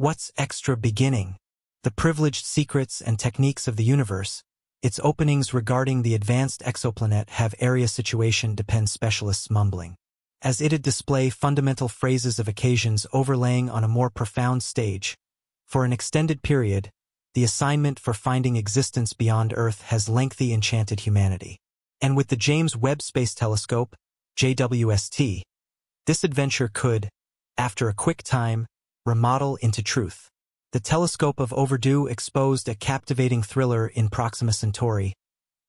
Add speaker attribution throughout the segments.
Speaker 1: What's extra beginning? The privileged secrets and techniques of the universe, its openings regarding the advanced exoplanet have area situation depend specialists mumbling. As it'd display fundamental phrases of occasions overlaying on a more profound stage. For an extended period, the assignment for finding existence beyond Earth has lengthy enchanted humanity. And with the James Webb Space Telescope, JWST, this adventure could, after a quick time, remodel into truth. The telescope of Overdue exposed a captivating thriller in Proxima Centauri,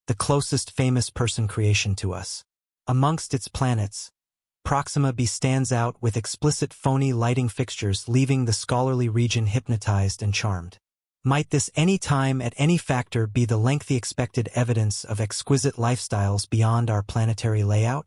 Speaker 1: the closest famous person creation to us. Amongst its planets, Proxima b stands out with explicit phony lighting fixtures leaving the scholarly region hypnotized and charmed. Might this any time at any factor be the lengthy expected evidence of exquisite lifestyles beyond our planetary layout?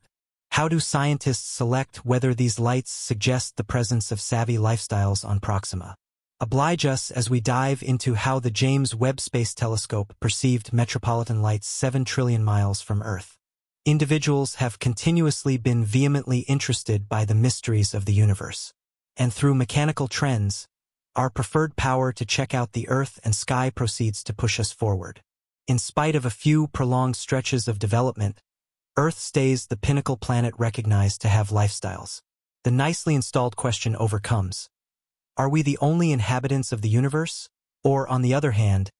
Speaker 1: How do scientists select whether these lights suggest the presence of savvy lifestyles on Proxima? Oblige us as we dive into how the James Webb Space Telescope perceived metropolitan lights 7 trillion miles from Earth. Individuals have continuously been vehemently interested by the mysteries of the universe. And through mechanical trends, our preferred power to check out the Earth and sky proceeds to push us forward. In spite of a few prolonged stretches of development, Earth stays the pinnacle planet recognized to have lifestyles. The nicely installed question overcomes, are we the only inhabitants of the universe? Or, on the other hand,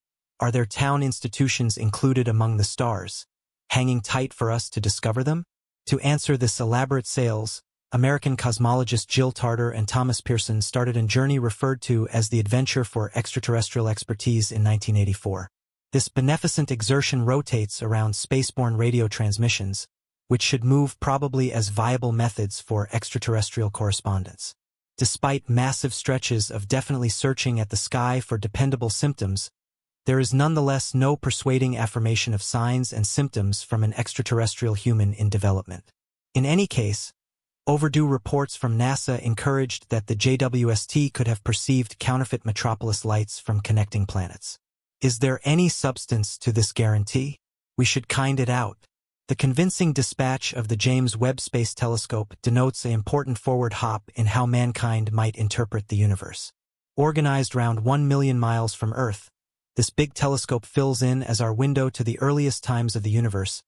Speaker 1: are there town institutions included among the stars, hanging tight for us to discover them? To answer this elaborate sales, American cosmologists Jill Tarter and Thomas Pearson started a journey referred to as the Adventure for Extraterrestrial Expertise in 1984. This beneficent exertion rotates around spaceborne radio transmissions, which should move probably as viable methods for extraterrestrial correspondence. Despite massive stretches of definitely searching at the sky for dependable symptoms, there is nonetheless no persuading affirmation of signs and symptoms from an extraterrestrial human in development. In any case, overdue reports from NASA encouraged that the JWST could have perceived counterfeit metropolis lights from connecting planets. Is there any substance to this guarantee? We should kind it out. The convincing dispatch of the James Webb Space Telescope denotes an important forward hop in how mankind might interpret the universe. Organized round one million miles from Earth, this big telescope fills in as our window to the earliest times of the universe,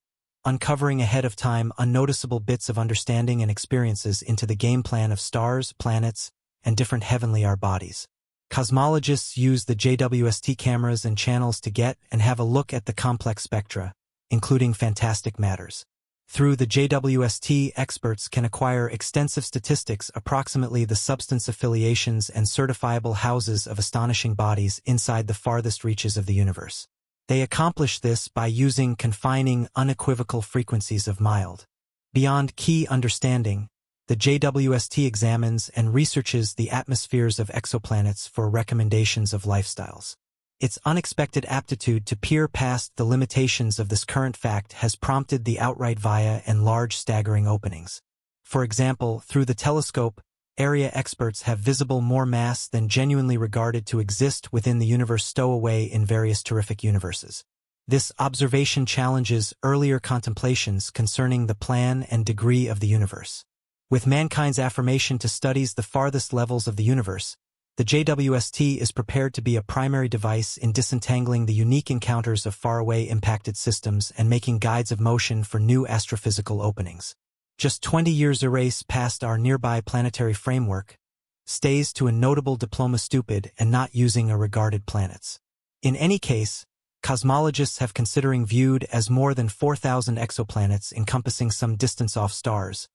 Speaker 1: uncovering ahead of time unnoticeable bits of understanding and experiences into the game plan of stars, planets, and different heavenly our bodies. Cosmologists use the JWST cameras and channels to get and have a look at the complex spectra, including fantastic matters. Through the JWST, experts can acquire extensive statistics approximately the substance affiliations and certifiable houses of astonishing bodies inside the farthest reaches of the universe. They accomplish this by using confining, unequivocal frequencies of mild. Beyond key understanding, the JWST examines and researches the atmospheres of exoplanets for recommendations of lifestyles. Its unexpected aptitude to peer past the limitations of this current fact has prompted the outright via and large staggering openings. For example, through the telescope, area experts have visible more mass than genuinely regarded to exist within the universe stowaway in various terrific universes. This observation challenges earlier contemplations concerning the plan and degree of the universe. With mankind's affirmation to studies the farthest levels of the universe, the JWST is prepared to be a primary device in disentangling the unique encounters of faraway impacted systems and making guides of motion for new astrophysical openings. Just 20 years erase past our nearby planetary framework, stays to a notable diploma stupid and not using a regarded planets. In any case, cosmologists have considering viewed as more than 4,000 exoplanets encompassing some distance off stars,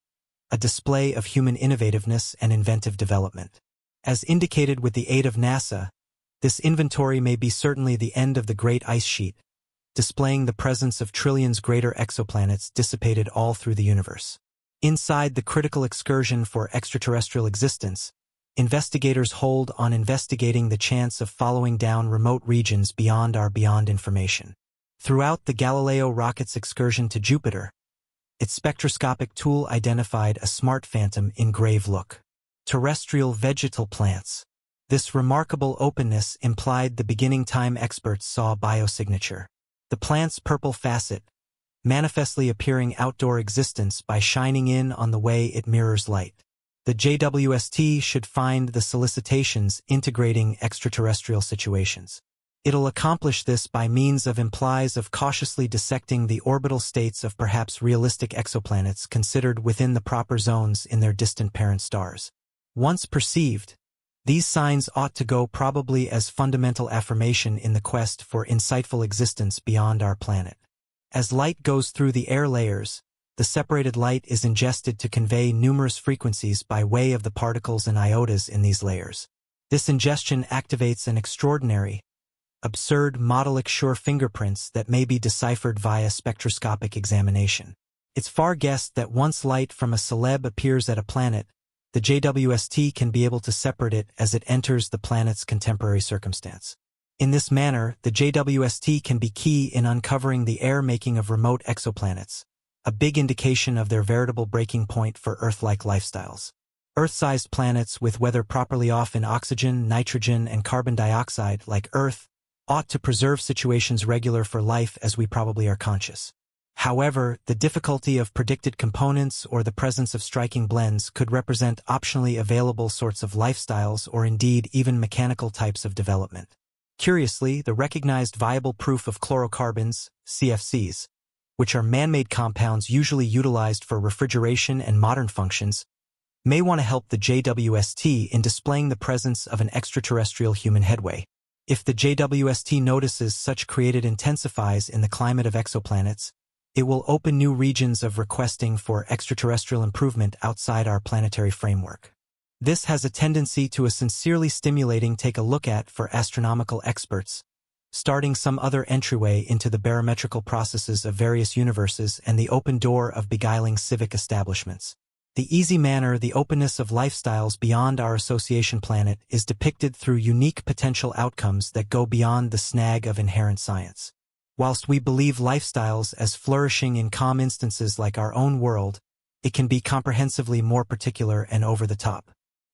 Speaker 1: a display of human innovativeness and inventive development. As indicated with the aid of NASA, this inventory may be certainly the end of the Great Ice Sheet, displaying the presence of trillions greater exoplanets dissipated all through the universe. Inside the critical excursion for extraterrestrial existence, investigators hold on investigating the chance of following down remote regions beyond our beyond information. Throughout the Galileo rocket's excursion to Jupiter, its spectroscopic tool identified a smart phantom in grave look terrestrial vegetal plants. This remarkable openness implied the beginning time experts saw biosignature. The plant's purple facet, manifestly appearing outdoor existence by shining in on the way it mirrors light. the JWST should find the solicitations integrating extraterrestrial situations. It'll accomplish this by means of implies of cautiously dissecting the orbital states of perhaps realistic exoplanets considered within the proper zones in their distant parent stars. Once perceived, these signs ought to go probably as fundamental affirmation in the quest for insightful existence beyond our planet. As light goes through the air layers, the separated light is ingested to convey numerous frequencies by way of the particles and iotas in these layers. This ingestion activates an extraordinary, absurd modelic sure fingerprints that may be deciphered via spectroscopic examination. It's far guessed that once light from a celeb appears at a planet, the JWST can be able to separate it as it enters the planet's contemporary circumstance. In this manner, the JWST can be key in uncovering the air-making of remote exoplanets, a big indication of their veritable breaking point for Earth-like lifestyles. Earth-sized planets with weather properly off in oxygen, nitrogen, and carbon dioxide, like Earth, ought to preserve situations regular for life as we probably are conscious. However, the difficulty of predicted components or the presence of striking blends could represent optionally available sorts of lifestyles or indeed even mechanical types of development. Curiously, the recognized viable proof of chlorocarbons, CFCs, which are man-made compounds usually utilized for refrigeration and modern functions, may want to help the JWST in displaying the presence of an extraterrestrial human headway. If the JWST notices such created intensifies in the climate of exoplanets, it will open new regions of requesting for extraterrestrial improvement outside our planetary framework. This has a tendency to a sincerely stimulating take a look at for astronomical experts, starting some other entryway into the barometrical processes of various universes and the open door of beguiling civic establishments. The easy manner, the openness of lifestyles beyond our association planet is depicted through unique potential outcomes that go beyond the snag of inherent science. Whilst we believe lifestyles as flourishing in calm instances like our own world, it can be comprehensively more particular and over the top.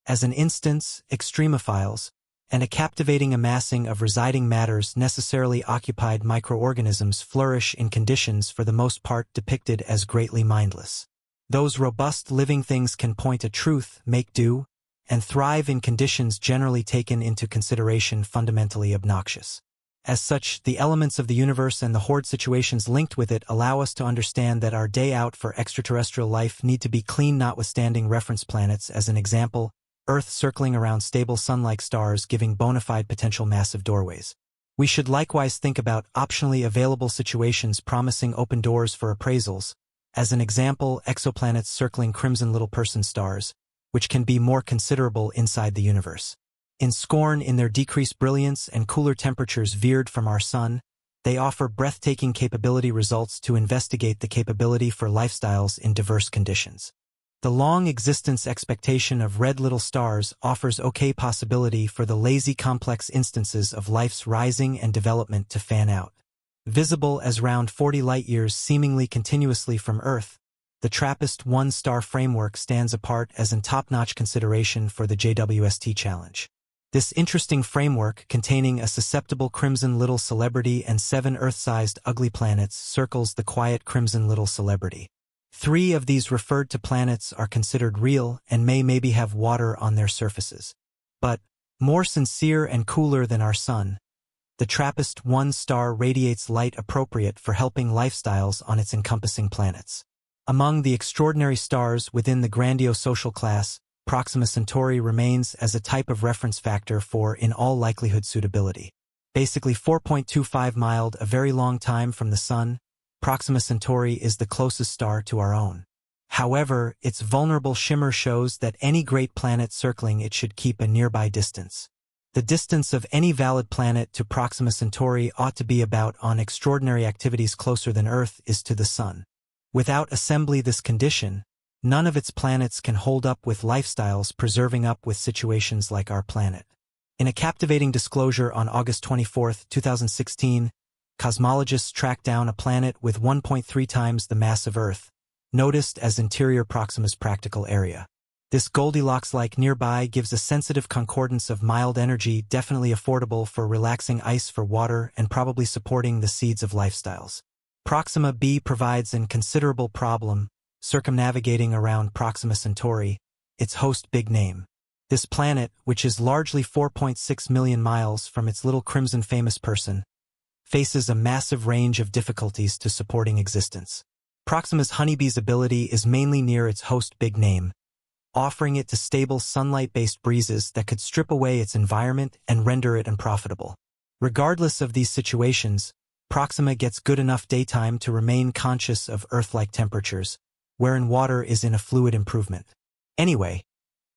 Speaker 1: As an instance, extremophiles, and a captivating amassing of residing matters necessarily occupied microorganisms flourish in conditions for the most part depicted as greatly mindless. Those robust living things can point a truth, make do, and thrive in conditions generally taken into consideration fundamentally obnoxious. As such, the elements of the universe and the horde situations linked with it allow us to understand that our day out for extraterrestrial life need to be clean notwithstanding reference planets as an example, Earth circling around stable sun-like stars giving bona fide potential massive doorways. We should likewise think about optionally available situations promising open doors for appraisals, as an example exoplanets circling crimson little person stars, which can be more considerable inside the universe. In scorn in their decreased brilliance and cooler temperatures veered from our sun, they offer breathtaking capability results to investigate the capability for lifestyles in diverse conditions. The long existence expectation of red little stars offers okay possibility for the lazy complex instances of life's rising and development to fan out. Visible as round 40 light-years seemingly continuously from Earth, the TRAPPIST-1 star framework stands apart as an top-notch consideration for the JWST challenge. This interesting framework, containing a susceptible crimson little celebrity and seven Earth-sized ugly planets, circles the quiet crimson little celebrity. Three of these referred to planets are considered real and may maybe have water on their surfaces. But, more sincere and cooler than our sun, the TRAPPIST-1 star radiates light appropriate for helping lifestyles on its encompassing planets. Among the extraordinary stars within the grandiose social class, Proxima Centauri remains as a type of reference factor for, in all likelihood, suitability. Basically 4.25 miles a very long time from the Sun, Proxima Centauri is the closest star to our own. However, its vulnerable shimmer shows that any great planet circling it should keep a nearby distance. The distance of any valid planet to Proxima Centauri ought to be about on extraordinary activities closer than Earth is to the Sun. Without assembly this condition, None of its planets can hold up with lifestyles preserving up with situations like our planet. In a captivating disclosure on August 24, 2016, cosmologists tracked down a planet with 1.3 times the mass of Earth, noticed as interior Proxima's practical area. This Goldilocks-like nearby gives a sensitive concordance of mild energy definitely affordable for relaxing ice for water and probably supporting the seeds of lifestyles. Proxima b provides an considerable problem, circumnavigating around Proxima Centauri, its host big name. This planet, which is largely 4.6 million miles from its little crimson famous person, faces a massive range of difficulties to supporting existence. Proxima's honeybee's ability is mainly near its host big name, offering it to stable sunlight-based breezes that could strip away its environment and render it unprofitable. Regardless of these situations, Proxima gets good enough daytime to remain conscious of Earth-like temperatures, wherein water is in a fluid improvement. Anyway,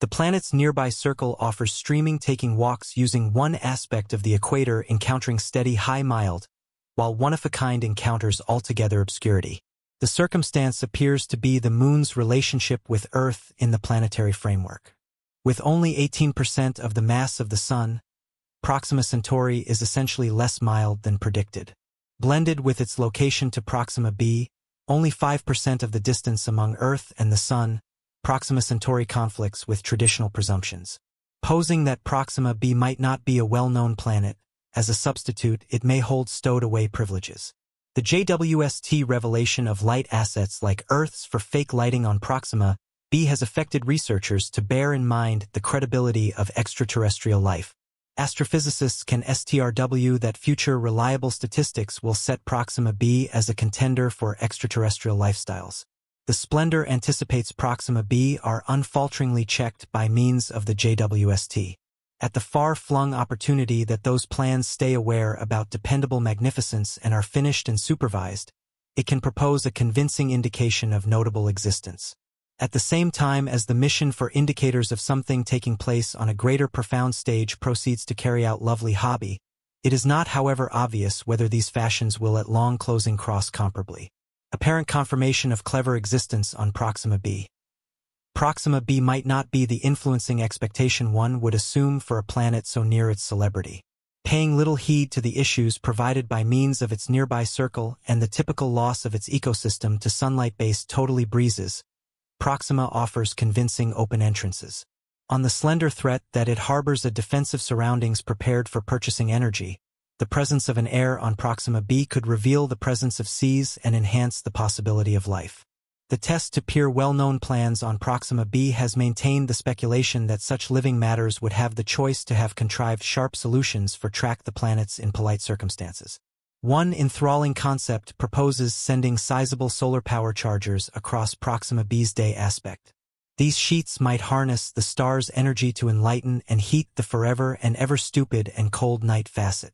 Speaker 1: the planet's nearby circle offers streaming taking walks using one aspect of the equator encountering steady high mild, while one-of-a-kind encounters altogether obscurity. The circumstance appears to be the Moon's relationship with Earth in the planetary framework. With only 18% of the mass of the Sun, Proxima Centauri is essentially less mild than predicted. Blended with its location to Proxima b, only 5% of the distance among Earth and the Sun, Proxima Centauri conflicts with traditional presumptions. Posing that Proxima b might not be a well-known planet, as a substitute it may hold stowed-away privileges. The JWST revelation of light assets like Earth's for fake lighting on Proxima b has affected researchers to bear in mind the credibility of extraterrestrial life. Astrophysicists can STRW that future reliable statistics will set Proxima b as a contender for extraterrestrial lifestyles. The Splendor anticipates Proxima b are unfalteringly checked by means of the JWST. At the far-flung opportunity that those plans stay aware about dependable magnificence and are finished and supervised, it can propose a convincing indication of notable existence. At the same time as the mission for indicators of something taking place on a greater profound stage proceeds to carry out lovely hobby, it is not however obvious whether these fashions will at long closing cross comparably. Apparent confirmation of clever existence on Proxima b. Proxima b might not be the influencing expectation one would assume for a planet so near its celebrity. Paying little heed to the issues provided by means of its nearby circle and the typical loss of its ecosystem to sunlight-based totally breezes, Proxima offers convincing open entrances. On the slender threat that it harbors a defensive surroundings prepared for purchasing energy, the presence of an air on Proxima b could reveal the presence of seas and enhance the possibility of life. The test to peer well-known plans on Proxima b has maintained the speculation that such living matters would have the choice to have contrived sharp solutions for track the planets in polite circumstances. One enthralling concept proposes sending sizable solar power chargers across Proxima b's day aspect. These sheets might harness the star's energy to enlighten and heat the forever and ever stupid and cold night facet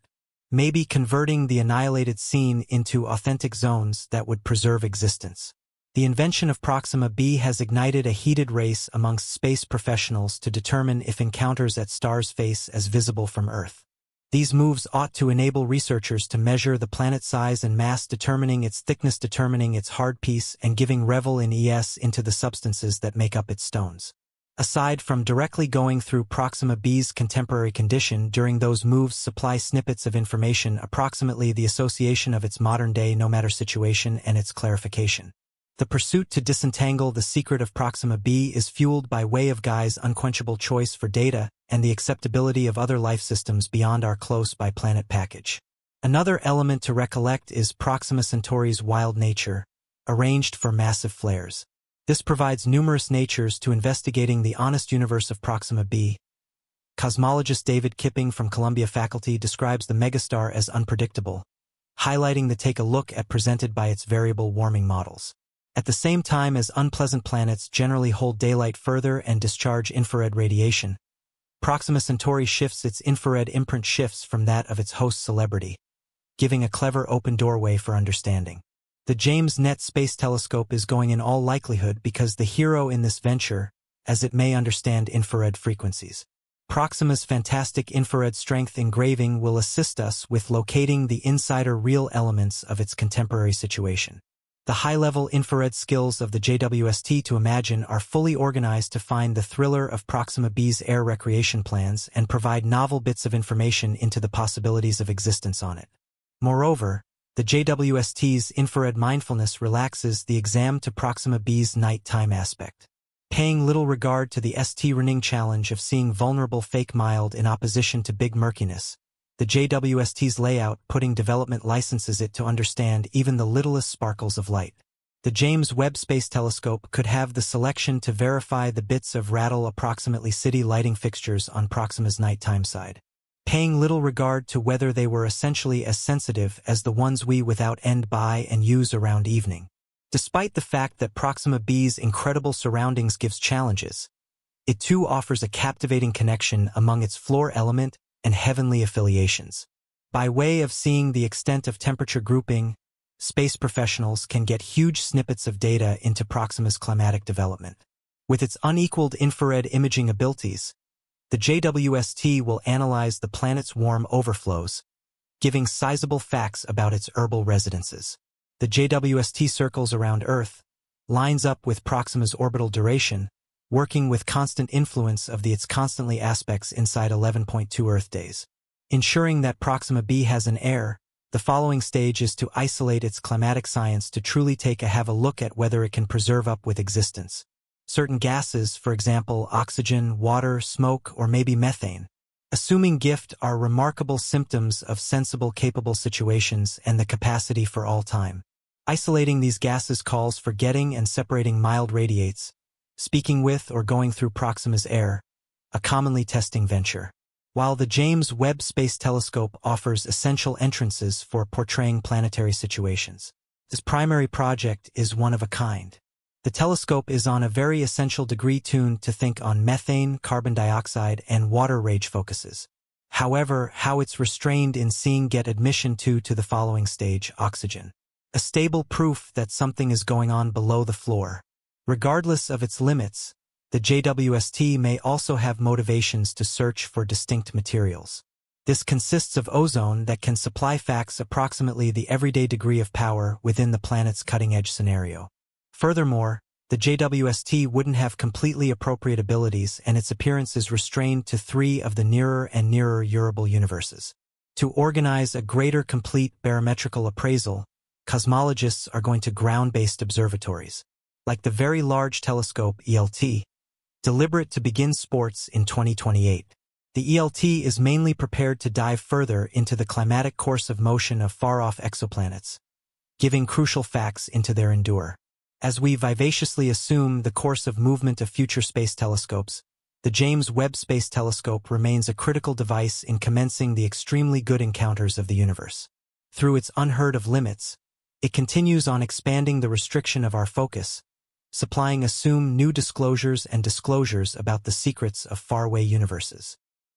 Speaker 1: maybe converting the annihilated scene into authentic zones that would preserve existence. The invention of Proxima b has ignited a heated race amongst space professionals to determine if encounters at stars face as visible from Earth. These moves ought to enable researchers to measure the planet size and mass determining its thickness determining its hard piece and giving revel in ES into the substances that make up its stones. Aside from directly going through Proxima B's contemporary condition during those moves supply snippets of information approximately the association of its modern-day no-matter situation and its clarification. The pursuit to disentangle the secret of Proxima b is fueled by way of Guy's unquenchable choice for data and the acceptability of other life systems beyond our close by planet package. Another element to recollect is Proxima Centauri's wild nature, arranged for massive flares. This provides numerous natures to investigating the honest universe of Proxima b. Cosmologist David Kipping from Columbia faculty describes the megastar as unpredictable, highlighting the take a look at presented by its variable warming models. At the same time as unpleasant planets generally hold daylight further and discharge infrared radiation, Proxima Centauri shifts its infrared imprint shifts from that of its host celebrity, giving a clever open doorway for understanding. The James Webb Space Telescope is going in all likelihood because the hero in this venture, as it may understand infrared frequencies. Proxima's fantastic infrared strength engraving will assist us with locating the insider real elements of its contemporary situation. The high-level infrared skills of the JWST to imagine are fully organized to find the thriller of Proxima B's air recreation plans and provide novel bits of information into the possibilities of existence on it. Moreover, the JWST's infrared mindfulness relaxes the exam to Proxima B's nighttime aspect. Paying little regard to the ST running challenge of seeing vulnerable fake mild in opposition to big murkiness, the JWST's layout putting development licenses it to understand even the littlest sparkles of light. the James Webb Space Telescope could have the selection to verify the bits of rattle approximately city lighting fixtures on Proxima's nighttime side, paying little regard to whether they were essentially as sensitive as the ones we without end buy and use around evening. Despite the fact that Proxima B's incredible surroundings gives challenges, it too offers a captivating connection among its floor element and heavenly affiliations. By way of seeing the extent of temperature grouping, space professionals can get huge snippets of data into Proxima's climatic development. With its unequaled infrared imaging abilities, the JWST will analyze the planet's warm overflows, giving sizable facts about its herbal residences. The JWST circles around Earth, lines up with Proxima's orbital duration, working with constant influence of the its constantly aspects inside 11.2 Earth days. Ensuring that Proxima b has an air, the following stage is to isolate its climatic science to truly take a have a look at whether it can preserve up with existence. Certain gases, for example, oxygen, water, smoke, or maybe methane, assuming gift are remarkable symptoms of sensible capable situations and the capacity for all time. Isolating these gases calls for getting and separating mild radiates, speaking with or going through Proxima's air, a commonly testing venture. While the James Webb Space Telescope offers essential entrances for portraying planetary situations, this primary project is one of a kind. The telescope is on a very essential degree tuned to think on methane, carbon dioxide, and water rage focuses. However, how it's restrained in seeing get admission to to the following stage, oxygen. A stable proof that something is going on below the floor. Regardless of its limits, the JWST may also have motivations to search for distinct materials. This consists of ozone that can supply facts approximately the everyday degree of power within the planet's cutting-edge scenario. Furthermore, the JWST wouldn't have completely appropriate abilities and its appearance is restrained to three of the nearer and nearer Urable universes. To organize a greater complete barometrical appraisal, cosmologists are going to ground-based observatories, like the Very Large Telescope ELT, deliberate to begin sports in 2028. The ELT is mainly prepared to dive further into the climatic course of motion of far-off exoplanets, giving crucial facts into their endure. As we vivaciously assume the course of movement of future space telescopes, the James Webb Space Telescope remains a critical device in commencing the extremely good encounters of the universe. Through its unheard of limits, it continues on expanding the restriction of our focus, supplying assume new disclosures and disclosures about the secrets of faraway universes.